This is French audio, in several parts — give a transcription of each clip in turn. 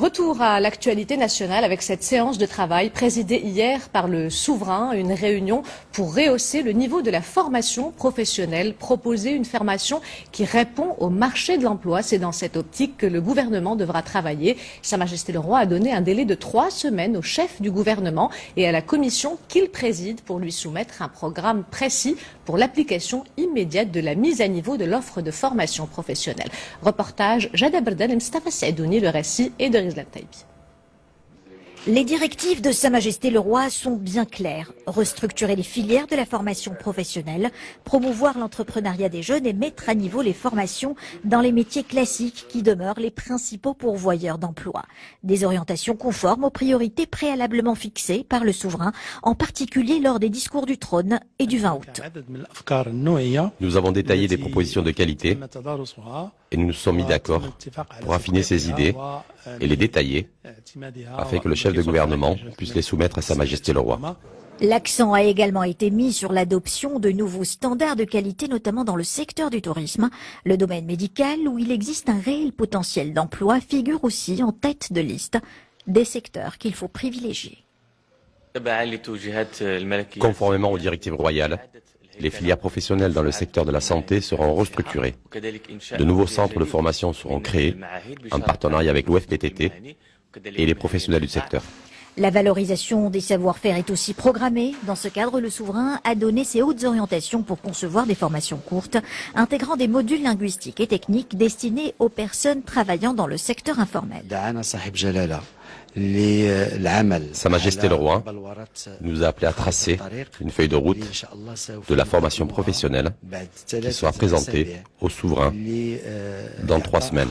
Retour à l'actualité nationale avec cette séance de travail présidée hier par le souverain, une réunion pour rehausser le niveau de la formation professionnelle, proposer une formation qui répond au marché de l'emploi. C'est dans cette optique que le gouvernement devra travailler. Sa Majesté le Roi a donné un délai de trois semaines au chef du gouvernement et à la commission qu'il préside pour lui soumettre un programme précis pour l'application immédiate de la mise à niveau de l'offre de formation professionnelle. Reportage Jada Berdan et Mustafa le récit et de les directives de Sa Majesté le Roi sont bien claires. Restructurer les filières de la formation professionnelle, promouvoir l'entrepreneuriat des jeunes et mettre à niveau les formations dans les métiers classiques qui demeurent les principaux pourvoyeurs d'emplois. Des orientations conformes aux priorités préalablement fixées par le souverain, en particulier lors des discours du trône et du 20 août. Nous avons détaillé des propositions de qualité et nous nous sommes mis d'accord pour affiner ces idées et les détailler afin que le chef de gouvernement puisse les soumettre à Sa Majesté le Roi. L'accent a également été mis sur l'adoption de nouveaux standards de qualité, notamment dans le secteur du tourisme. Le domaine médical, où il existe un réel potentiel d'emploi, figure aussi en tête de liste des secteurs qu'il faut privilégier. Conformément aux directives royales, les filières professionnelles dans le secteur de la santé seront restructurées. De nouveaux centres de formation seront créés en partenariat avec l'OFPTT et les professionnels du secteur. La valorisation des savoir-faire est aussi programmée. Dans ce cadre, le souverain a donné ses hautes orientations pour concevoir des formations courtes, intégrant des modules linguistiques et techniques destinés aux personnes travaillant dans le secteur informel. Sa Majesté le Roi nous a appelé à tracer une feuille de route de la formation professionnelle qui sera présentée au souverain dans trois semaines.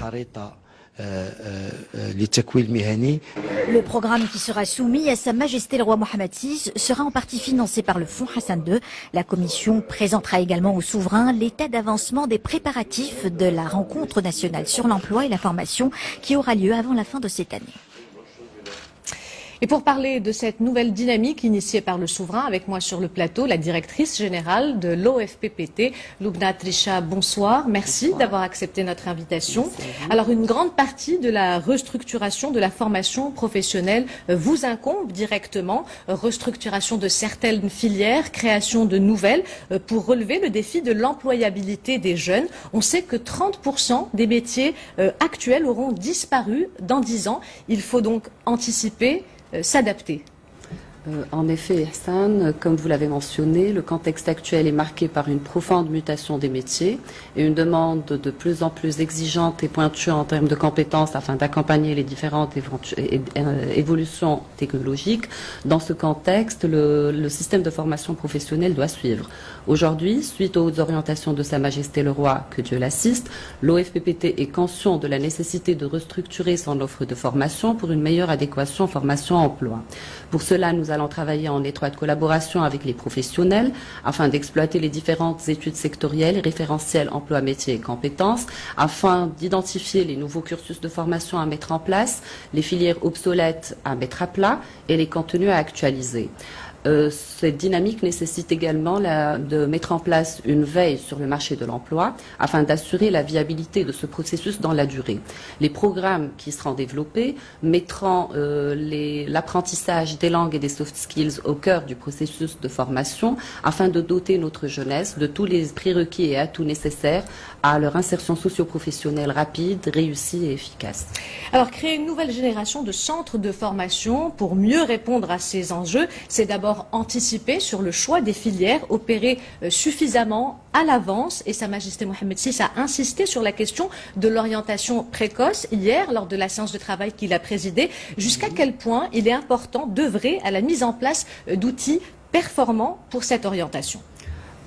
Le programme qui sera soumis à Sa Majesté le roi Mohamed VI sera en partie financé par le Fonds Hassan II. La commission présentera également au souverain l'état d'avancement des préparatifs de la rencontre nationale sur l'emploi et la formation qui aura lieu avant la fin de cette année. Et pour parler de cette nouvelle dynamique initiée par le souverain, avec moi sur le plateau, la directrice générale de l'OFPPT, Lubna Trisha, bonsoir. Merci d'avoir accepté notre invitation. Alors, une grande partie de la restructuration de la formation professionnelle euh, vous incombe directement. Restructuration de certaines filières, création de nouvelles euh, pour relever le défi de l'employabilité des jeunes. On sait que 30% des métiers euh, actuels auront disparu dans 10 ans. Il faut donc anticiper euh, s'adapter euh, en effet, Hassan, comme vous l'avez mentionné, le contexte actuel est marqué par une profonde mutation des métiers et une demande de plus en plus exigeante et pointue en termes de compétences afin d'accompagner les différentes euh, évolutions technologiques. Dans ce contexte, le, système de formation professionnelle doit suivre. Aujourd'hui, suite aux orientations de Sa Majesté le Roi, que Dieu l'assiste, l'OFPPT est conscient de la nécessité de restructurer son offre de formation pour une meilleure adéquation formation-emploi. Pour cela, nous allons travailler en étroite collaboration avec les professionnels afin d'exploiter les différentes études sectorielles, référentielles, emploi, métiers et compétences, afin d'identifier les nouveaux cursus de formation à mettre en place, les filières obsolètes à mettre à plat et les contenus à actualiser. Euh, cette dynamique nécessite également de mettre en place une veille sur le marché de l'emploi afin d'assurer la viabilité de ce processus dans la durée. Les programmes qui seront développés mettront euh, l'apprentissage des langues et des soft skills au cœur du processus de formation afin de doter notre jeunesse de tous les prérequis et atouts nécessaires à leur insertion socio-professionnelle rapide, réussie et efficace. Alors, créer une nouvelle génération de centres de formation pour mieux répondre à ces enjeux, c'est d'abord anticiper sur le choix des filières, opérer euh, suffisamment à l'avance. Et Sa Majesté Mohamed VI a insisté sur la question de l'orientation précoce hier lors de la séance de travail qu'il a présidée. Jusqu'à quel point il est important d'œuvrer à la mise en place euh, d'outils performants pour cette orientation?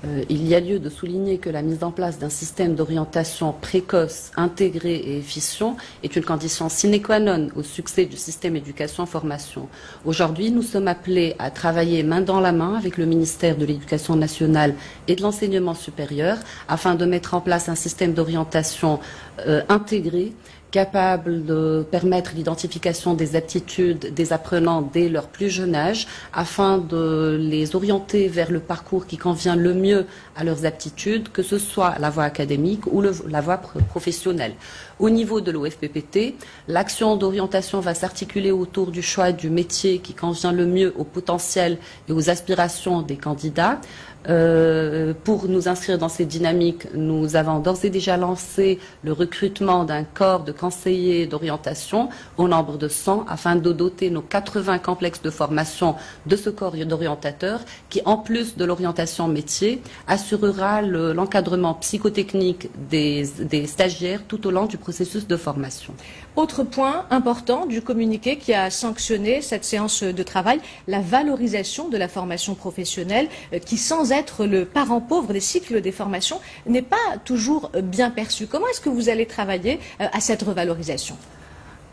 Euh, il y a lieu de souligner que la mise en place d'un système d'orientation précoce, intégré et efficient est une condition sine qua non au succès du système éducation-formation. Aujourd'hui, nous sommes appelés à travailler main dans la main avec le ministère de l'Éducation nationale et de l'enseignement supérieur afin de mettre en place un système d'orientation euh, intégré capable de permettre l'identification des aptitudes des apprenants dès leur plus jeune âge, afin de les orienter vers le parcours qui convient le mieux à leurs aptitudes, que ce soit la voie académique ou la voie professionnelle. Au niveau de l'OFPPT, l'action d'orientation va s'articuler autour du choix du métier qui convient le mieux au potentiel et aux aspirations des candidats. Euh, pour nous inscrire dans cette dynamique, nous avons d'ores et déjà lancé le recrutement d'un corps de conseillers d'orientation au nombre de 100 afin de doter nos 80 complexes de formation de ce corps d'orientateurs qui, en plus de l'orientation métier, assurera l'encadrement psychotechnique des, des stagiaires tout au long du processus de formation. Autre point important du communiqué qui a sanctionné cette séance de travail, la valorisation de la formation professionnelle euh, qui, sans être le parent pauvre des cycles des formations, n'est pas toujours bien perçue. Comment est-ce que vous allez travailler euh, à cette revalorisation?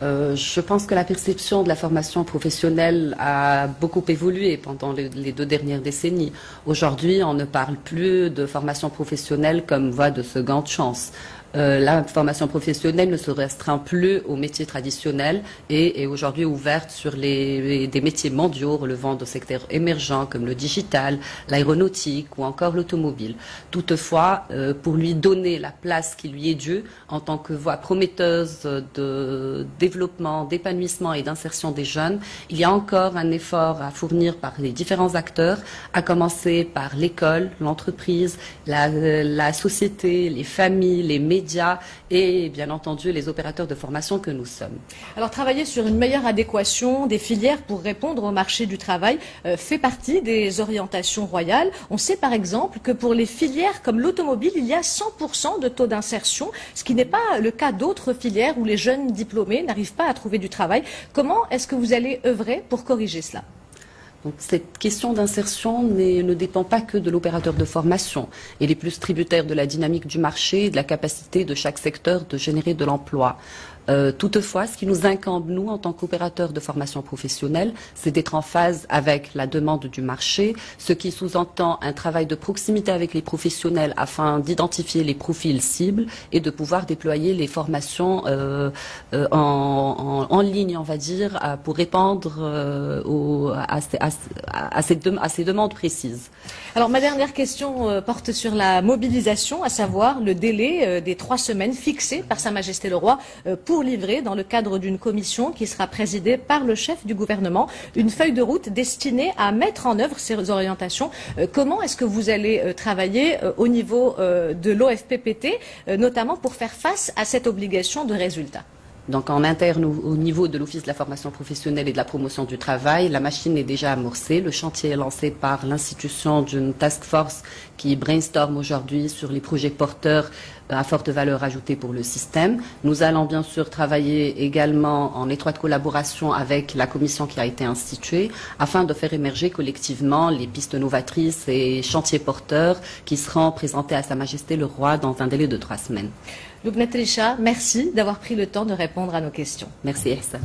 Euh, je pense que la perception de la formation professionnelle a beaucoup évolué pendant les, deux dernières décennies. Aujourd'hui, on ne parle plus de formation professionnelle comme voie de seconde chance. Euh, la formation professionnelle ne se restreint plus aux métiers traditionnels et est aujourd'hui ouverte sur des métiers mondiaux relevant de secteurs émergents comme le digital, l'aéronautique ou encore l'automobile. Toutefois, euh, pour lui donner la place qui lui est due en tant que voie prometteuse de développement, d'épanouissement et d'insertion des jeunes, il y a encore un effort à fournir par les différents acteurs, à commencer par l'école, l'entreprise, la, la société, les familles, les médias et bien entendu les opérateurs de formation que nous sommes. Alors travailler sur une meilleure adéquation des filières pour répondre au marché du travail euh, fait partie des orientations royales. On sait par exemple que pour les filières comme l'automobile, il y a 100% de taux d'insertion, ce qui n'est pas le cas d'autres filières où les jeunes diplômés n'arrivent pas à trouver du travail. Comment est-ce que vous allez œuvrer pour corriger cela? Cette question d'insertion ne dépend pas que de l'opérateur de formation. Elle est plus tributaire de la dynamique du marché et de la capacité de chaque secteur de générer de l'emploi. Euh, toutefois, ce qui nous incombe, nous, en tant qu'opérateurs de formation professionnelle, c'est d'être en phase avec la demande du marché, ce qui sous-entend un travail de proximité avec les professionnels afin d'identifier les profils cibles et de pouvoir déployer les formations euh, euh, en, ligne, on va dire, pour répondre à, ces, à ces demandes précises. Alors, ma dernière question porte sur la mobilisation, à savoir le délai des trois semaines fixé par Sa Majesté le Roi pour livrer, dans le cadre d'une commission qui sera présidée par le chef du gouvernement, une feuille de route destinée à mettre en œuvre ces orientations. Euh, comment est-ce que vous allez euh, travailler euh, au niveau de l'OFPPT, notamment pour faire face à cette obligation de résultat? Donc en interne au, niveau de l'Office de la formation professionnelle et de la promotion du travail, la machine est déjà amorcée. Le chantier est lancé par l'institution d'une task force qui brainstorm aujourd'hui sur les projets porteurs à forte valeur ajoutée pour le système. Nous allons bien sûr travailler également en étroite collaboration avec la commission qui a été instituée afin de faire émerger collectivement les pistes novatrices et chantiers porteurs qui seront présentés à Sa Majesté le Roi dans un délai de trois semaines. Loubnet merci d'avoir pris le temps de répondre à nos questions. Merci Elsa.